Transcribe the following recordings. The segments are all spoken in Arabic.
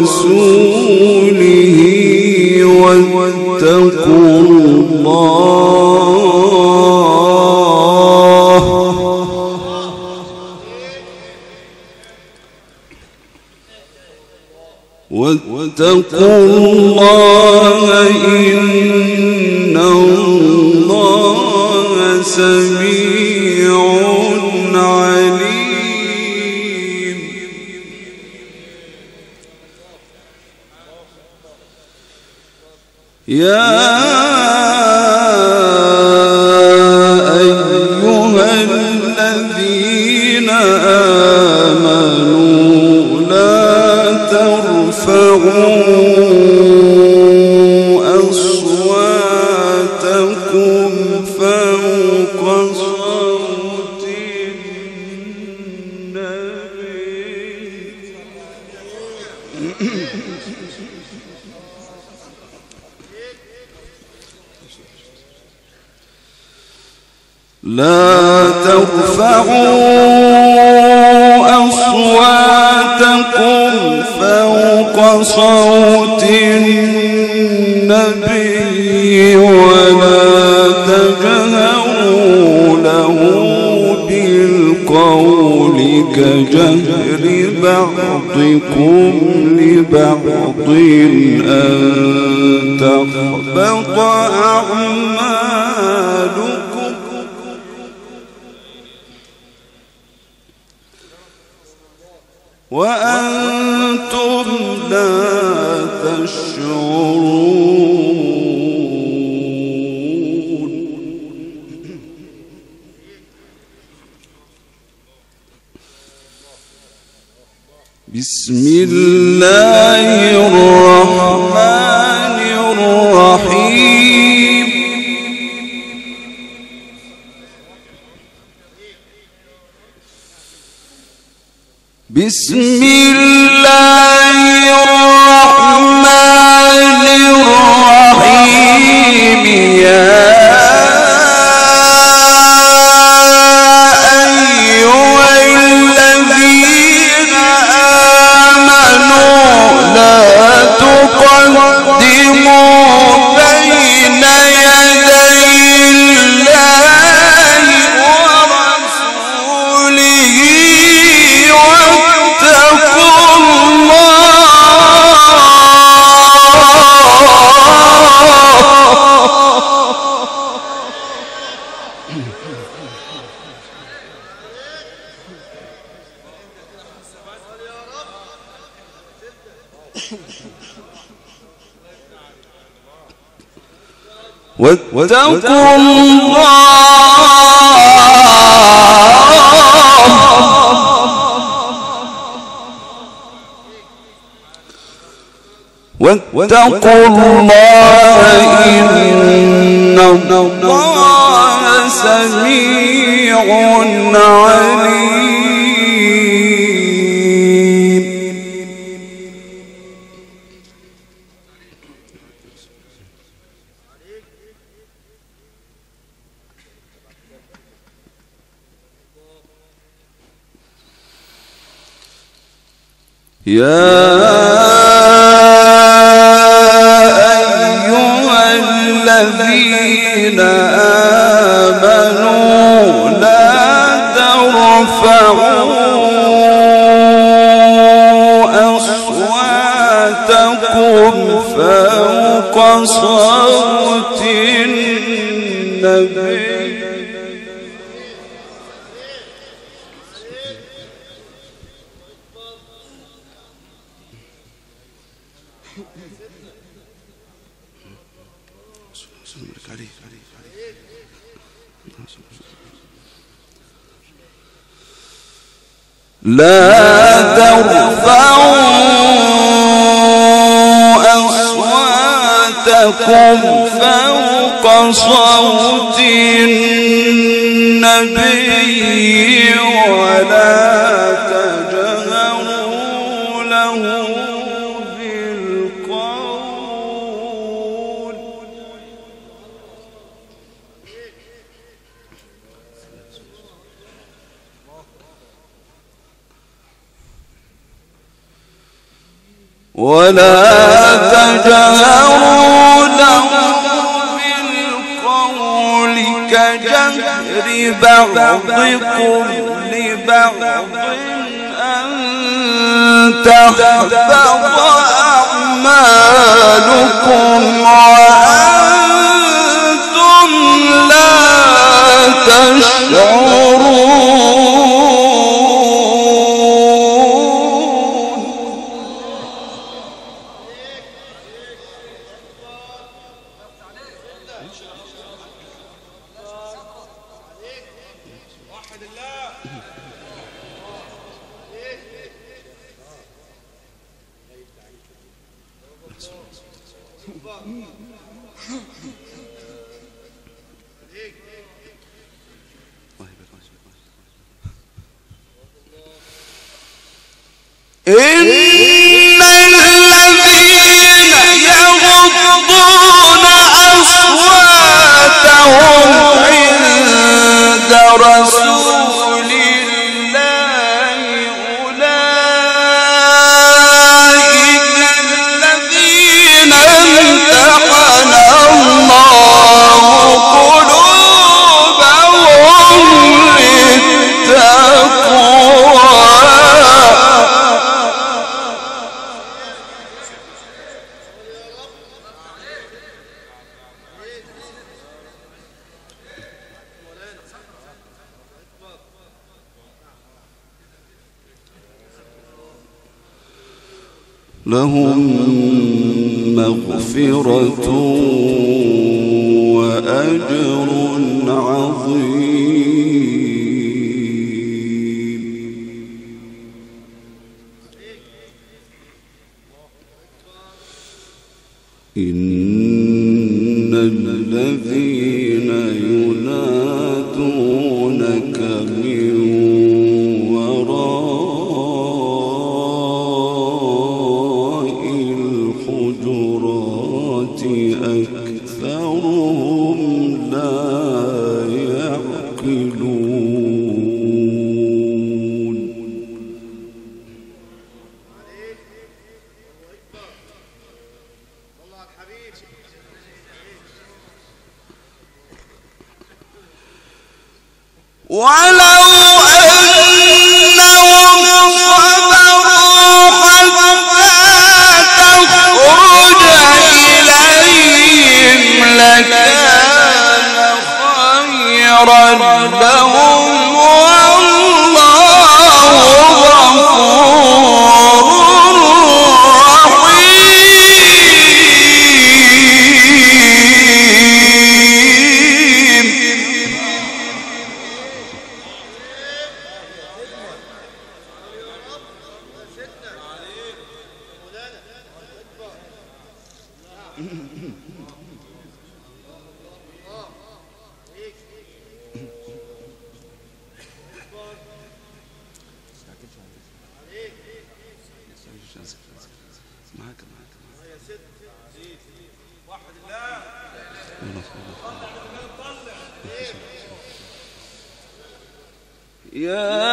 ورسوله واتقوا الله. واتقوا الله إن الله سميع لا ترفعوا أصواتكم فوق صوت النبي ولا تجهروا له بالقول كجهر بعضكم لبعض أن تحبط أعمالكم. وأنتم بسم الله الرحمن الرحيم. بسم واتقوا الله واتقوا الله إن الله سميع عليم يا أيها الذين آمنوا لا ترفعوا أصواتكم فوق صوت النبي. لا ترفعوا أصواتكم فوق صوت النبي ولا ولا تجهروا له بالقول كجهر بعضكم لبعض أن تحفظ أعمالكم وأنتم لا تشعرون. رسول إن الذين yeah.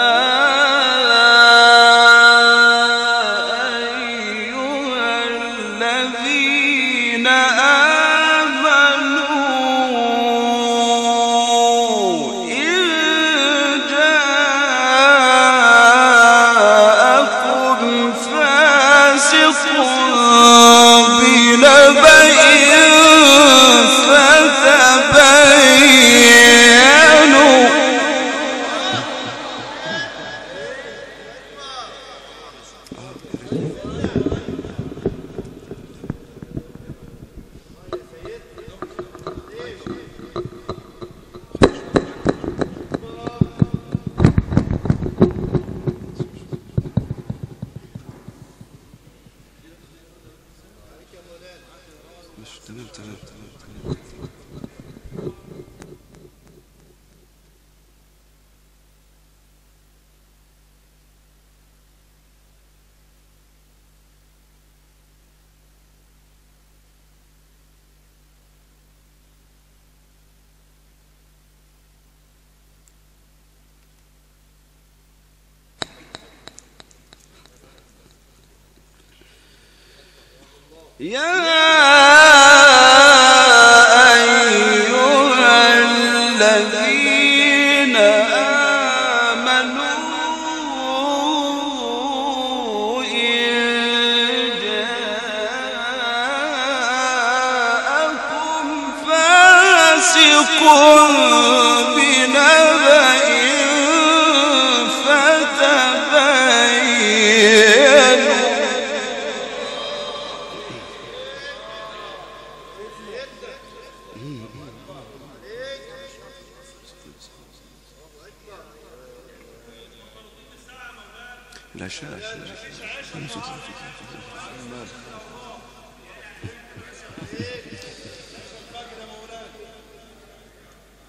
يا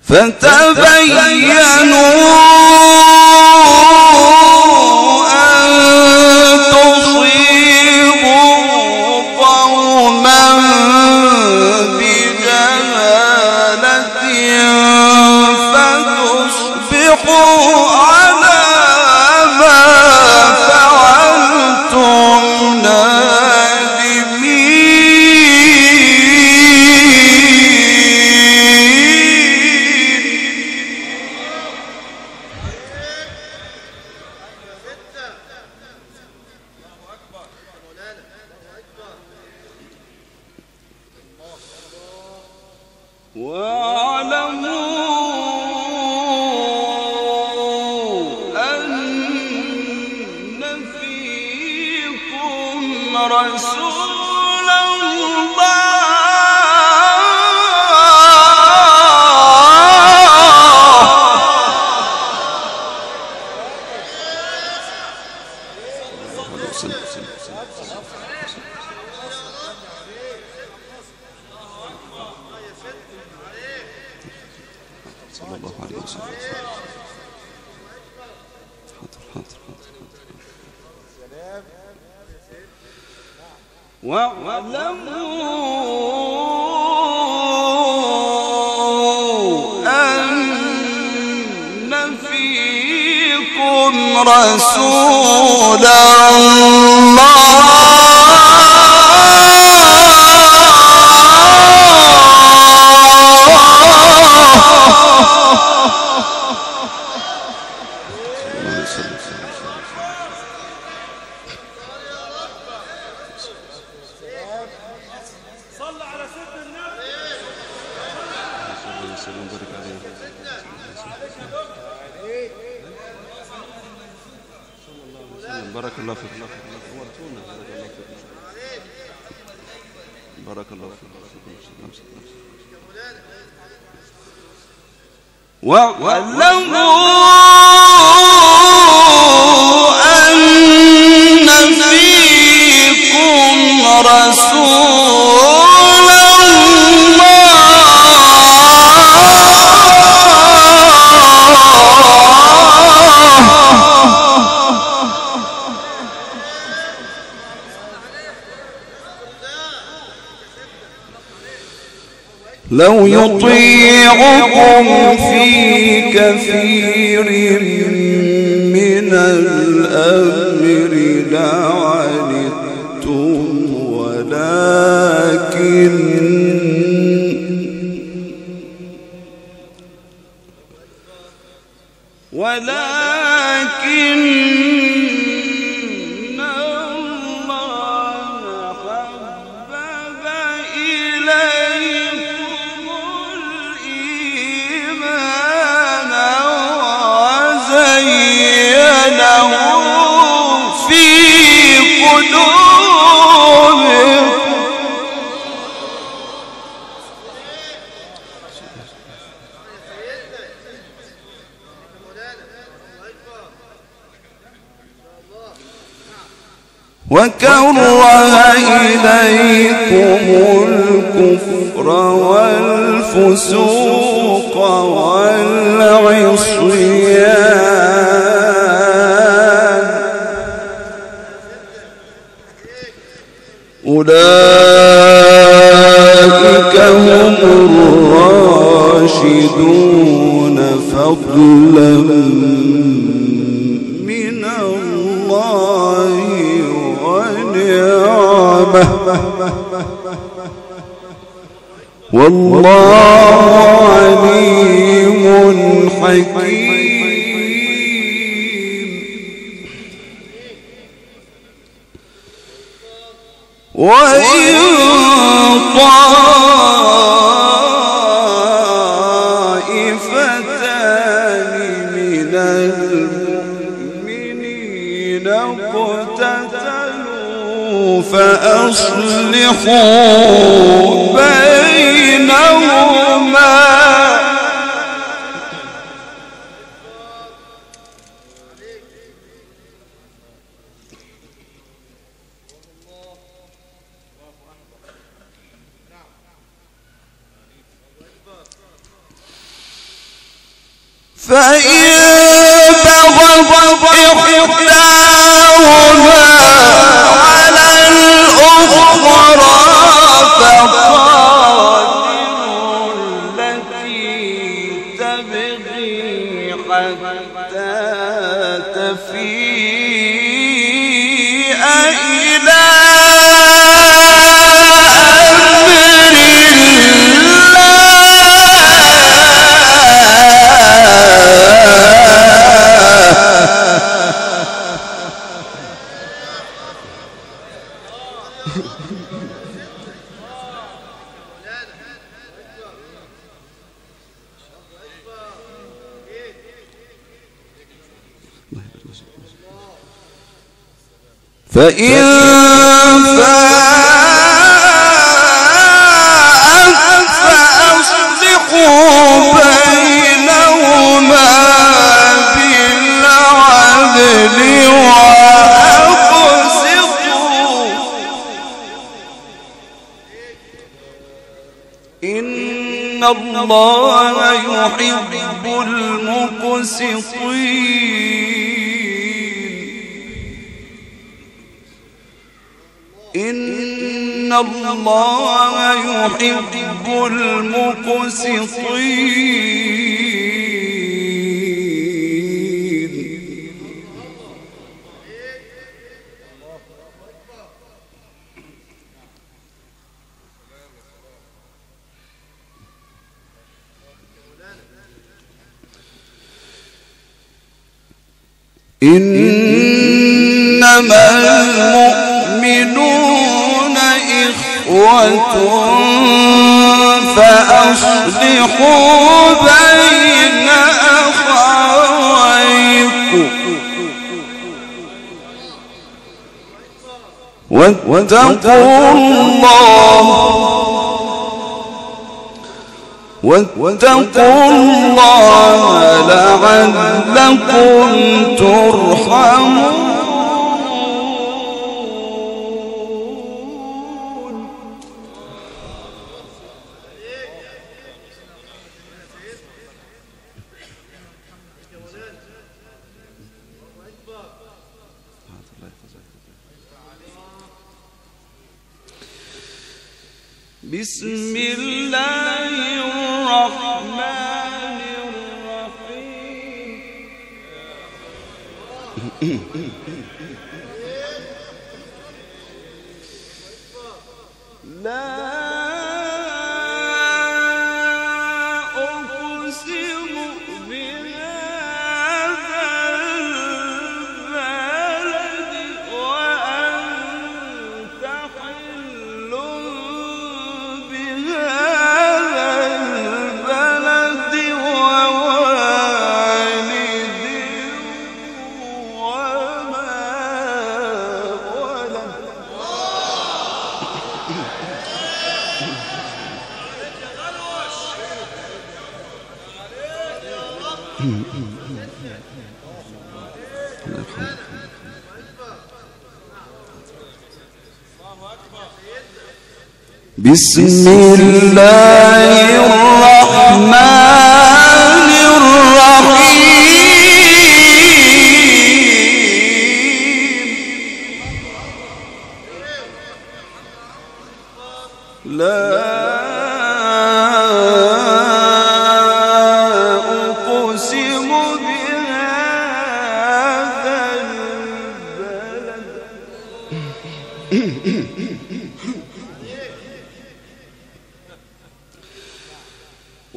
فتبينوا الله عليه وسلم. حاضر حاضر حاضر واعلموا أن فيكم رسول بارك بارك الله فيك. واعلموا أن فيكم رسول لو يطيعكم في كثير من الأمر لعنتم ولكن وزينه في قلوبكم وكره إليكم الكفر والفسوق والعصيان. أولئك هم الراشدون فضلا من الله ونعمة. والله عليم حكيم وإن طائفتان من المؤمنين اقتتلوا فأصلحوا بينهما. فإن بغض إحداهما فإن فاءت فأصلحوا بينهما بالعدل وأقسطوا. إن الله يحب المقسطين. إن الله يحب المقسطين. إنما المؤمنون فأصلحوا بين أخويكم. واتقوا الله. واتقوا الله لعلكم ترحمون. بسم الله الرحمن الرحيم. لا بسم الله الرحمن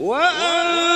وأنت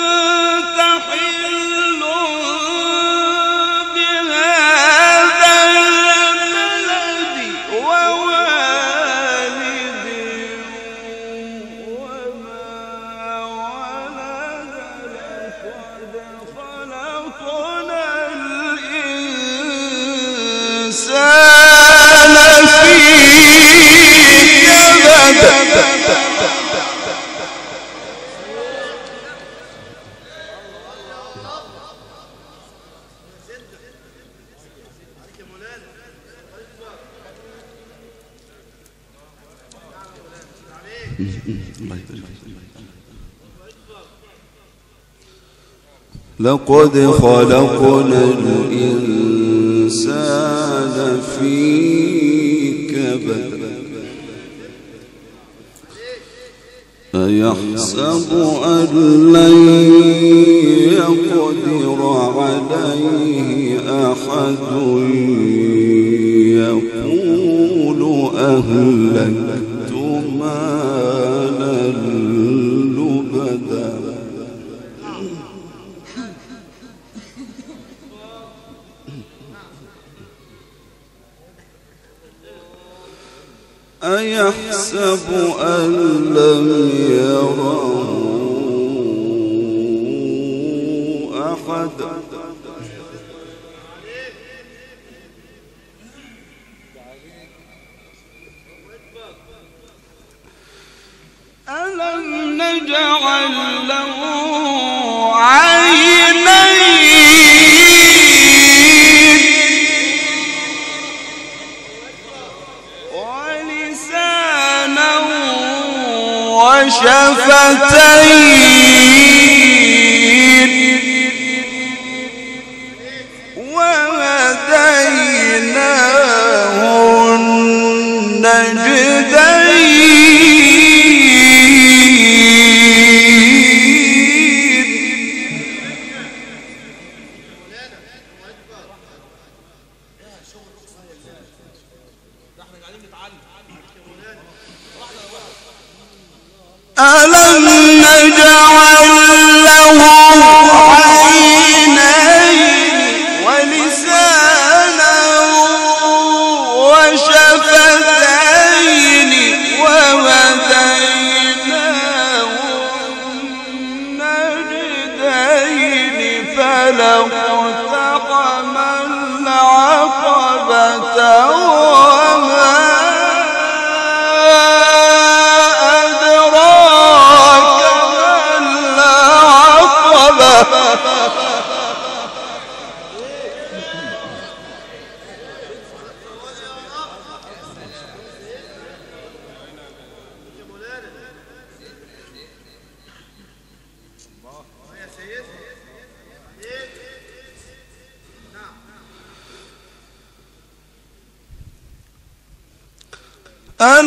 لقد خلقنا الإنسان في كبد. أيحسب أن لن يقدر عليه أحد يقول أهلكت أيحسب أن لم يره وشفتين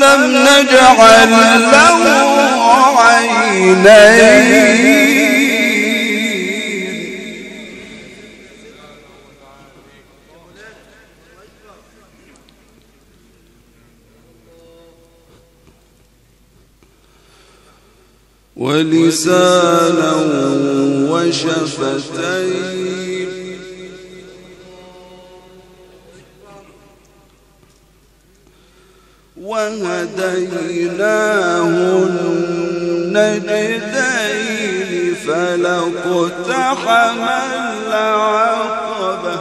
ألم نجعل له عينين. ولسانا وهديناه النجدين فلاقتحم العقبة.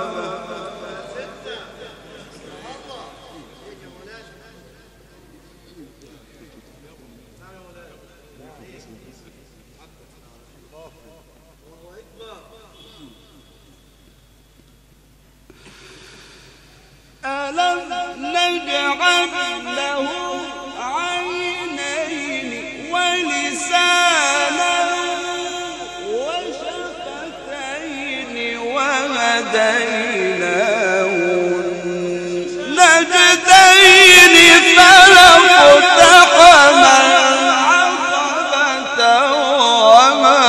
ألم نجعل له لسانا وشفتين وهديناه النجدين فلا اقتحم العقبة وما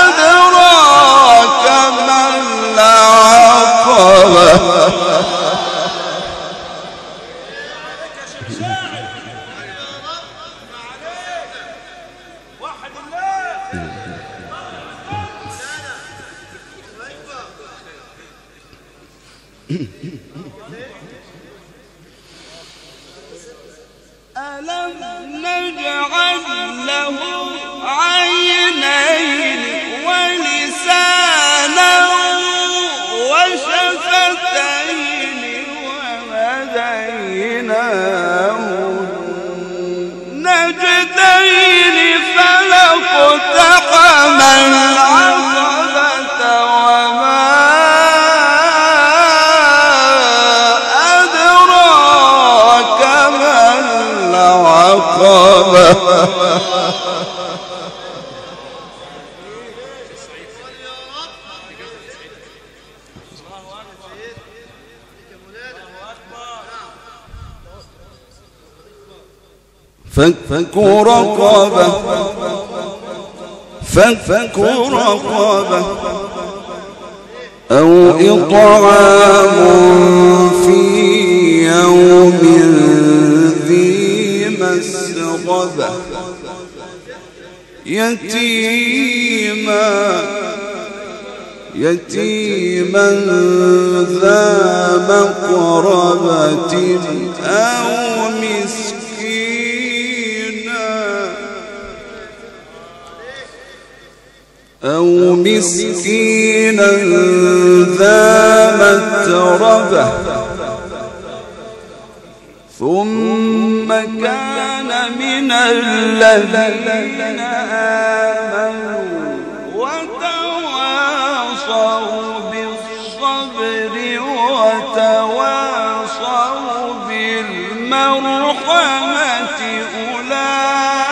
أدراك ما العقبة. فك رقبة فك رقبة أو إطعام في يوم مسغبة يتيما يتيما ذا مقربة أو مسكينا أو مسكينا ذا متربة. ثم كان من الذين آمنوا وتواصوا بالصبر وتواصوا بالمرحمة أولئك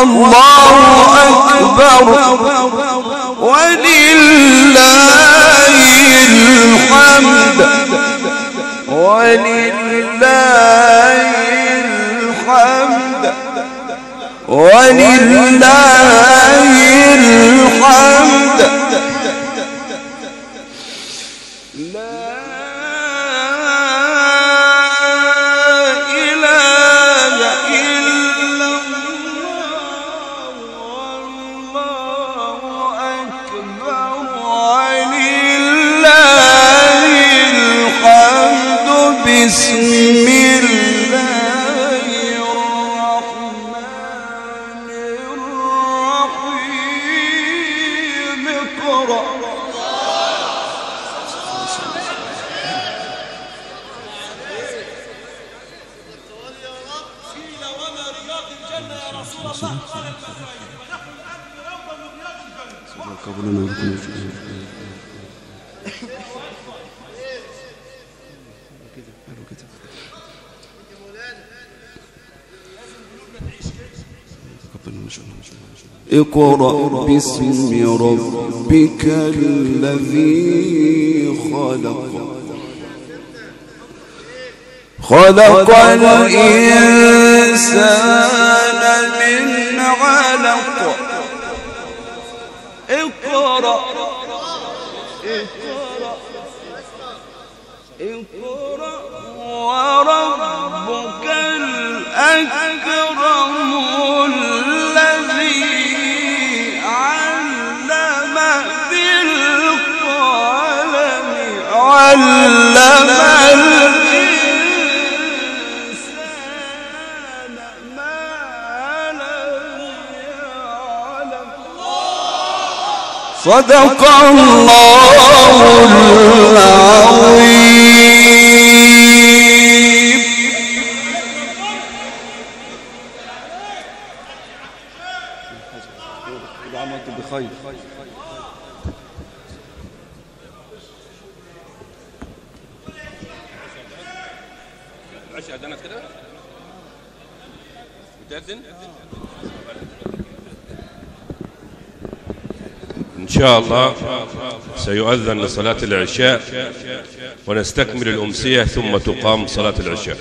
والله اقرأ باسم ربك الذي خلق. خلق الإنسان علم الإنسان. ما لم يعلم صدق الله العظيم. شاء الله سيؤذن لصلاة العشاء ونستكمل الأمسية ثم تقام صلاة العشاء.